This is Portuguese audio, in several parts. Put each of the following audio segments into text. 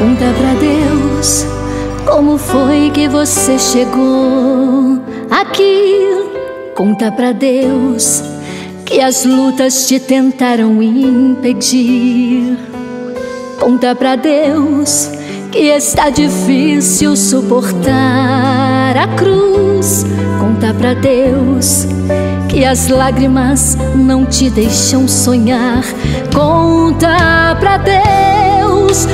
Conta pra Deus como foi que você chegou aqui. Conta pra Deus que as lutas te tentaram impedir. Conta pra Deus que está difícil suportar a cruz. Conta pra Deus que as lágrimas não te deixam sonhar. Conta pra Deus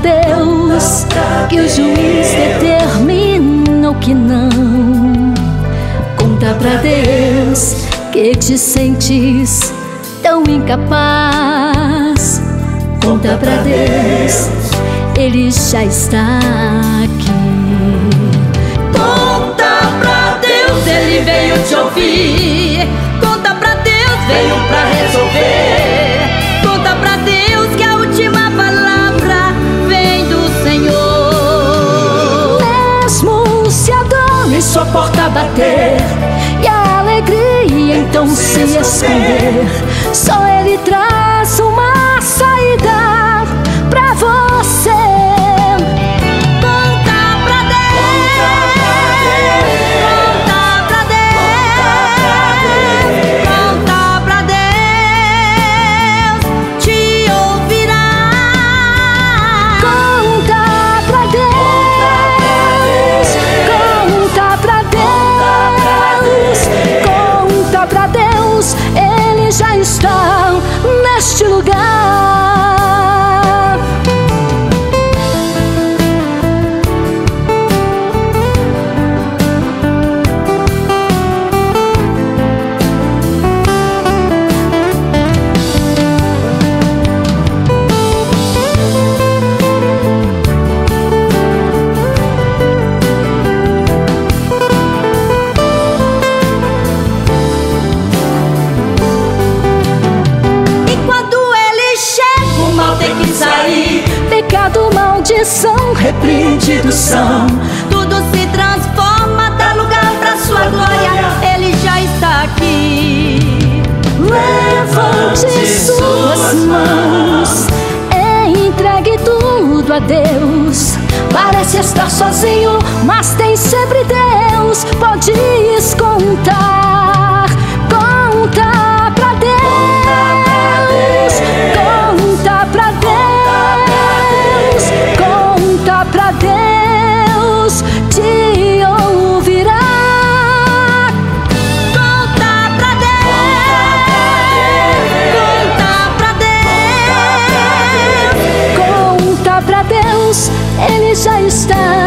Deus que o juiz determinou que não. Conta pra Deus que te sentes tão incapaz. Conta pra Deus, Ele já está aqui. Conta pra Deus, Ele veio te ouvir. E a alegria então se esconder, só Ele traz Pecado, maldição, repreendidos são. Tudo se transforma, dá lugar pra sua glória. Ele já está aqui. Levante suas mãos, entregue tudo a Deus. Parece estar sozinho, mas tem sempre Deus. Podes contar. It is how já stand.